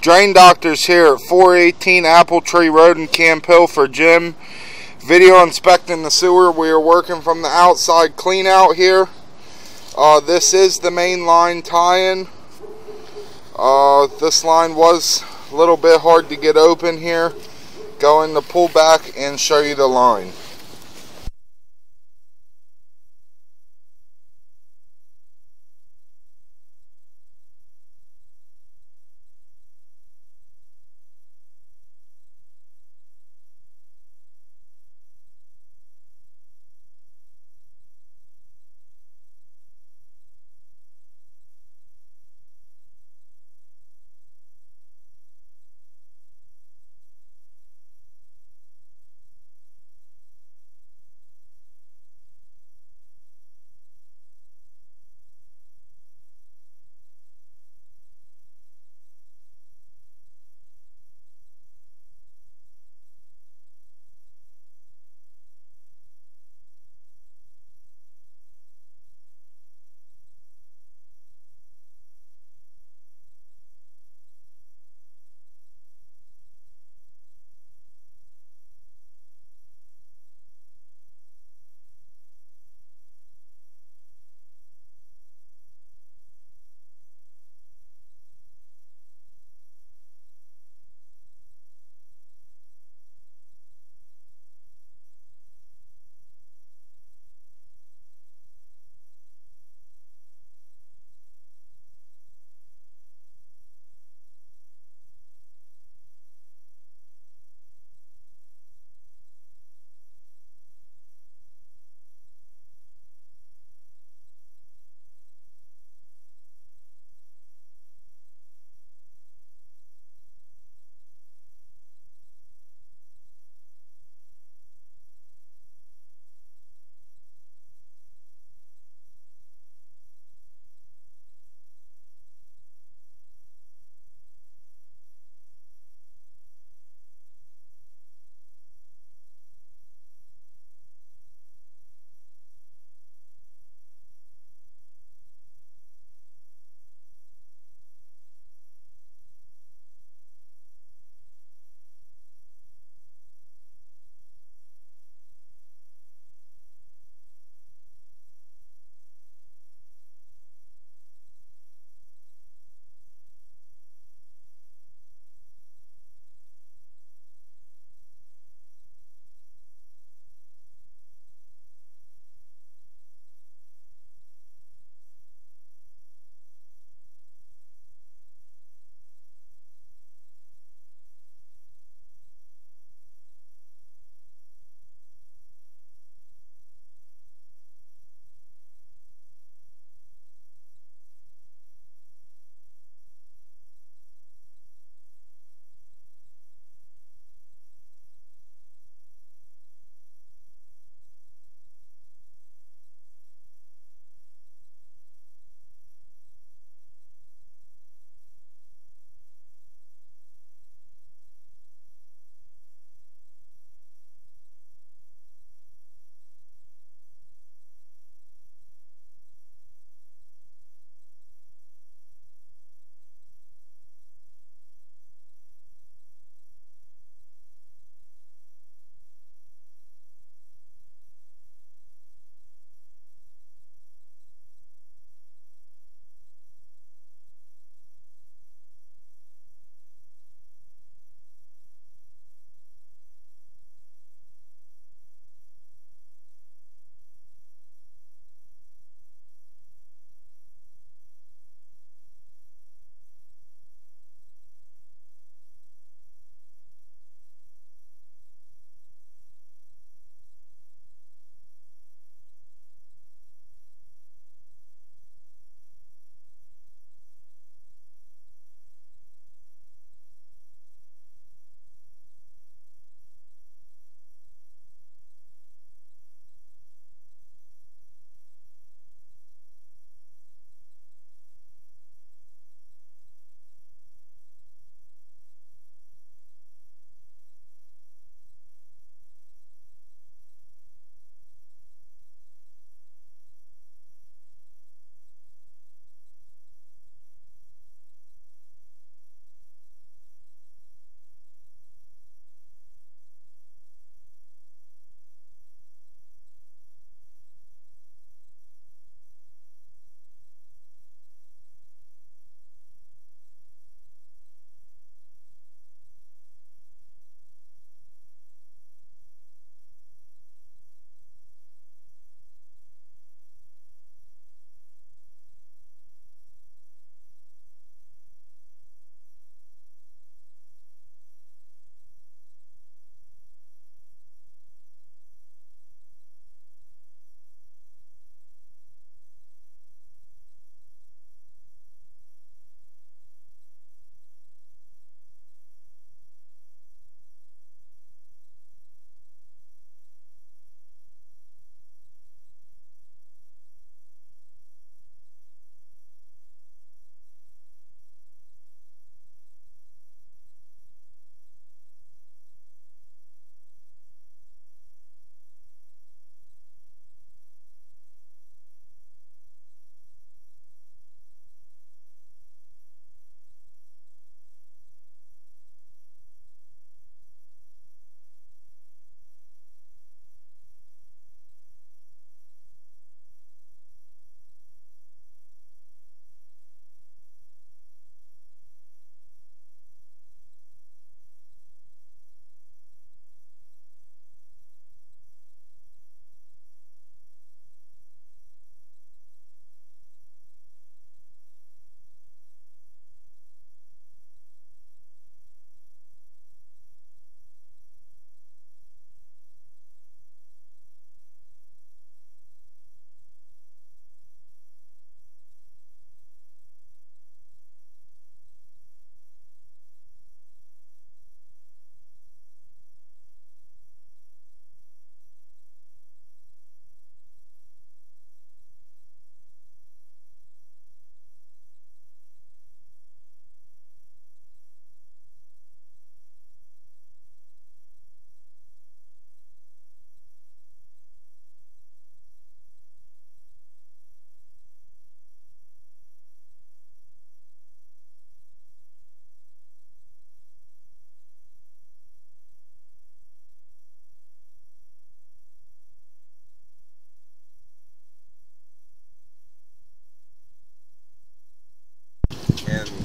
Drain Doctors here at 418 Appletree Road in Camp Hill for Jim. Video inspecting the sewer. We are working from the outside clean out here. Uh, this is the main line tie-in. Uh, this line was a little bit hard to get open here. Going to pull back and show you the line.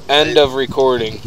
End of recording.